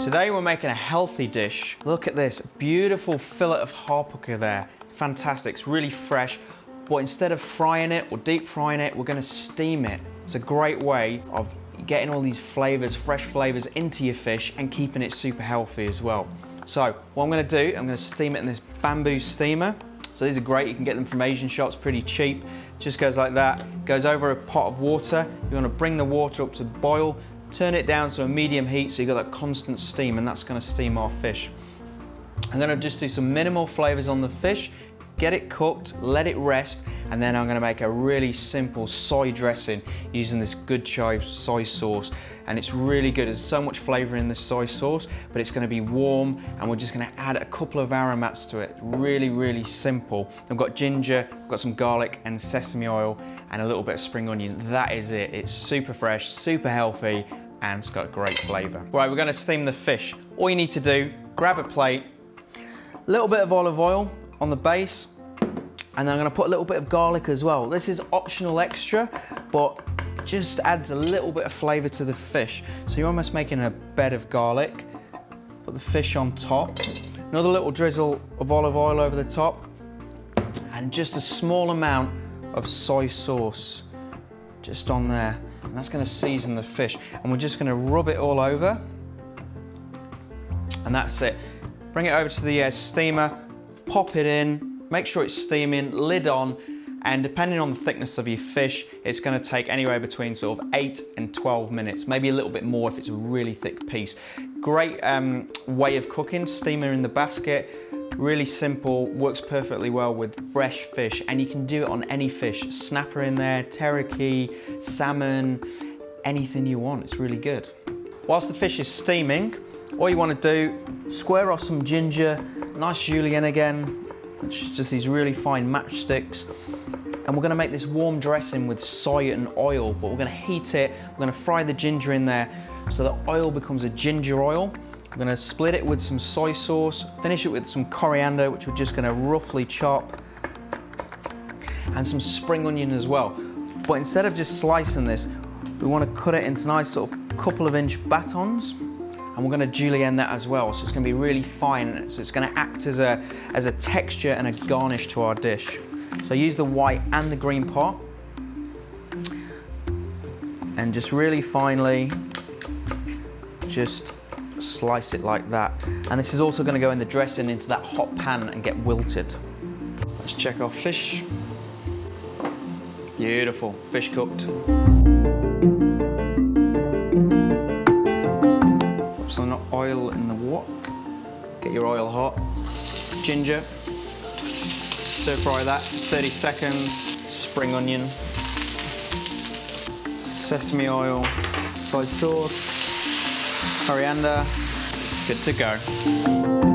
Today we're making a healthy dish. Look at this, beautiful fillet of hapuka there. Fantastic, it's really fresh. But instead of frying it or deep frying it, we're gonna steam it. It's a great way of getting all these flavors, fresh flavors into your fish and keeping it super healthy as well. So what I'm gonna do, I'm gonna steam it in this bamboo steamer. So these are great, you can get them from Asian shops, pretty cheap. Just goes like that, goes over a pot of water. You wanna bring the water up to boil, turn it down to a medium heat so you've got that constant steam and that's gonna steam our fish. I'm gonna just do some minimal flavors on the fish, get it cooked, let it rest, and then I'm gonna make a really simple soy dressing using this good Chow soy sauce. And it's really good, there's so much flavor in this soy sauce, but it's gonna be warm, and we're just gonna add a couple of aromats to it. Really, really simple. I've got ginger, I've got some garlic and sesame oil, and a little bit of spring onion. That is it. It's super fresh, super healthy, and it's got great flavor. Right, we're gonna steam the fish. All you need to do, grab a plate, a little bit of olive oil on the base, and I'm gonna put a little bit of garlic as well. This is optional extra, but just adds a little bit of flavor to the fish. So you're almost making a bed of garlic. Put the fish on top. Another little drizzle of olive oil over the top. And just a small amount of soy sauce just on there. And that's gonna season the fish. And we're just gonna rub it all over. And that's it. Bring it over to the uh, steamer, pop it in, make sure it's steaming, lid on, and depending on the thickness of your fish, it's gonna take anywhere between sort of eight and 12 minutes, maybe a little bit more if it's a really thick piece. Great um, way of cooking, steamer in the basket, really simple, works perfectly well with fresh fish, and you can do it on any fish. Snapper in there, tarakihi, salmon, anything you want, it's really good. Whilst the fish is steaming, all you wanna do, square off some ginger, nice julienne again, just these really fine matchsticks. And we're gonna make this warm dressing with soy and oil, but we're gonna heat it, we're gonna fry the ginger in there so the oil becomes a ginger oil. We're gonna split it with some soy sauce, finish it with some coriander, which we're just gonna roughly chop, and some spring onion as well. But instead of just slicing this, we wanna cut it into nice sort of couple of inch batons, and we're gonna julienne that as well. So it's gonna be really fine. So it's gonna act as a, as a texture and a garnish to our dish. So use the white and the green pot. And just really finely, just slice it like that. And this is also gonna go in the dressing into that hot pan and get wilted. Let's check our fish. Beautiful, fish cooked. Oil in the wok. Get your oil hot. Ginger. Stir fry that, 30 seconds. Spring onion. Sesame oil. Soy sauce. Coriander. Good to go.